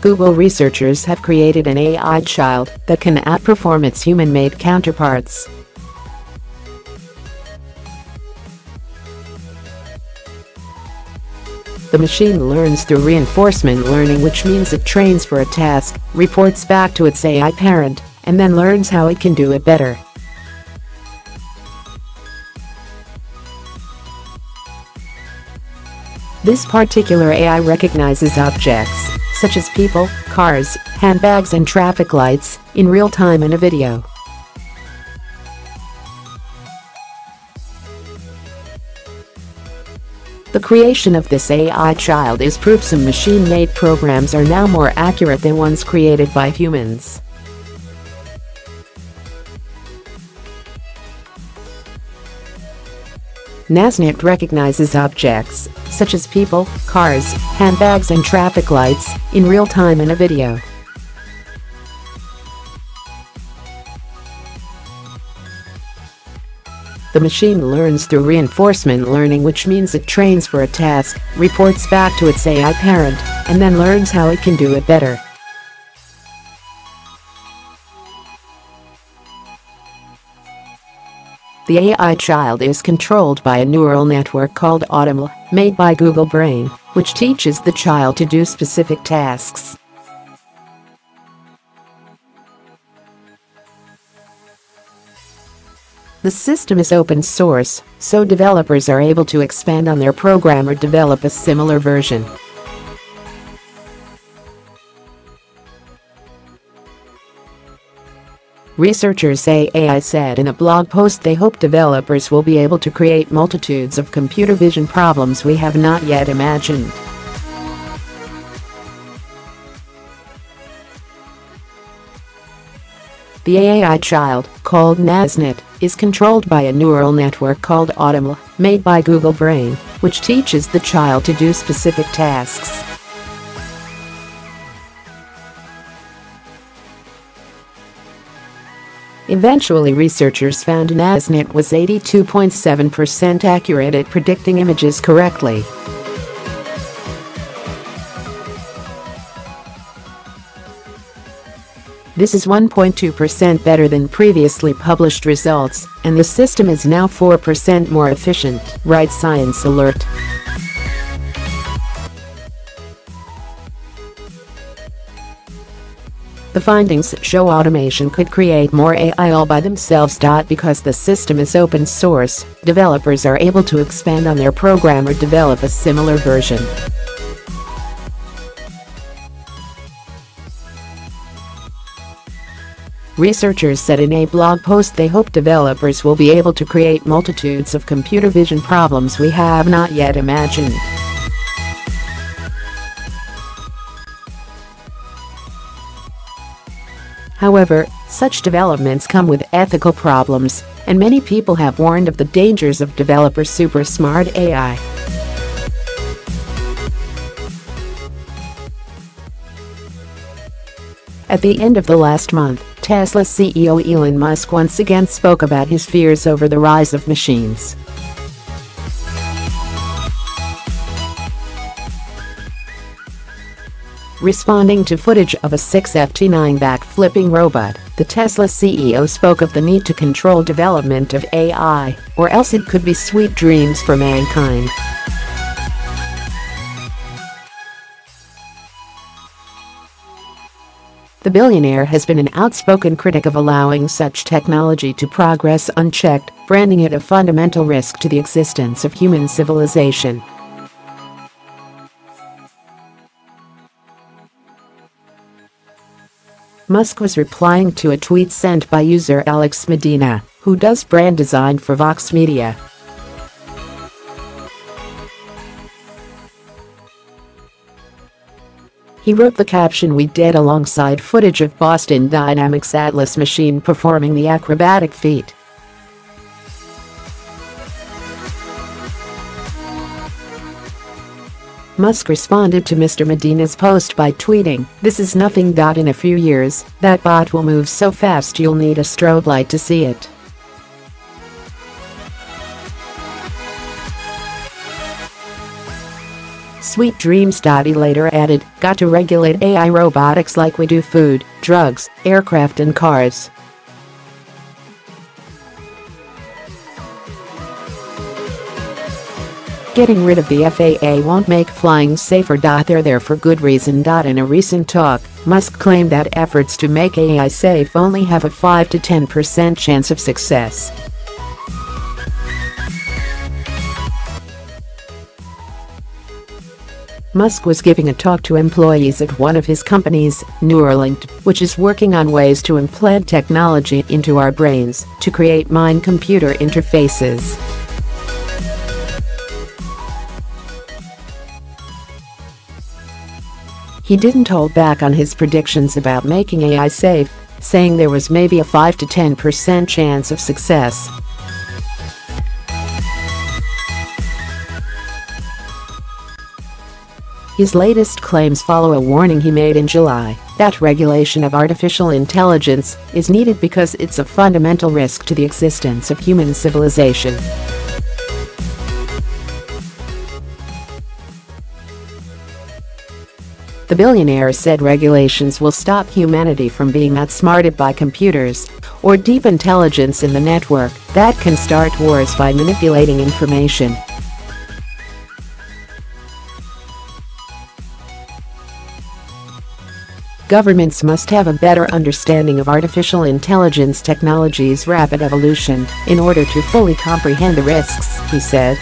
Google researchers have created an AI child that can outperform its human-made counterparts. The machine learns through reinforcement learning which means it trains for a task, reports back to its AI parent, and then learns how it can do it better. This particular AI recognizes objects, such as people, cars, handbags and traffic lights, in real time in a video. The creation of this AI child is proof some machine-made programs are now more accurate than ones created by humans. NASNet recognizes objects, such as people, cars, handbags and traffic lights, in real time in a video. The machine learns through reinforcement learning which means it trains for a task, reports back to its AI parent, and then learns how it can do it better. The AI child is controlled by a neural network called AutoML, made by Google Brain, which teaches the child to do specific tasks. The system is open source, so developers are able to expand on their program or develop a similar version. Researchers say AI said in a blog post they hope developers will be able to create multitudes of computer vision problems we have not yet imagined. The AI child, called NASNet, is controlled by a neural network called AutoML, made by Google Brain, which teaches the child to do specific tasks. Eventually researchers found NASNet was 82.7% accurate at predicting images correctly. This is 1.2% better than previously published results, and the system is now 4% more efficient, writes Science Alert. The findings show automation could create more AI all by themselves. Because the system is open source, developers are able to expand on their program or develop a similar version. Researchers said in a blog post they hope developers will be able to create multitudes of computer vision problems we have not yet imagined. However, such developments come with ethical problems, and many people have warned of the dangers of developer super smart AI. At the end of the last month, Tesla CEO Elon Musk once again spoke about his fears over the rise of machines. Responding to footage of a 6FT9 back-flipping robot, the Tesla CEO spoke of the need to control development of AI, or else it could be sweet dreams for mankind. The billionaire has been an outspoken critic of allowing such technology to progress unchecked, branding it a fundamental risk to the existence of human civilization. Musk was replying to a tweet sent by user Alex Medina, who does brand design for Vox Media. He wrote the caption we did alongside footage of Boston Dynamics Atlas machine performing the acrobatic feat. Musk responded to Mr. Medina's post by tweeting, This is nothing. In a few years, that bot will move so fast you'll need a strobe light to see it. Sweet dreams. He later added, got to regulate AI robotics like we do food, drugs, aircraft and cars. Getting rid of the FAA won't make flying safer. They're there for good reason. In a recent talk, Musk claimed that efforts to make AI safe only have a 5 to 10% chance of success. Musk was giving a talk to employees at one of his companies, Neuralink, which is working on ways to implant technology into our brains to create mind-computer interfaces. He didn't hold back on his predictions about making AI safe, saying there was maybe a 5 to 10% chance of success. His latest claims follow a warning he made in July that regulation of artificial intelligence is needed because it's a fundamental risk to the existence of human civilization. The billionaire said regulations will stop humanity from being outsmarted by computers or deep intelligence in the network that can start wars by manipulating information. Governments must have a better understanding of artificial intelligence technology's rapid evolution in order to fully comprehend the risks, he said.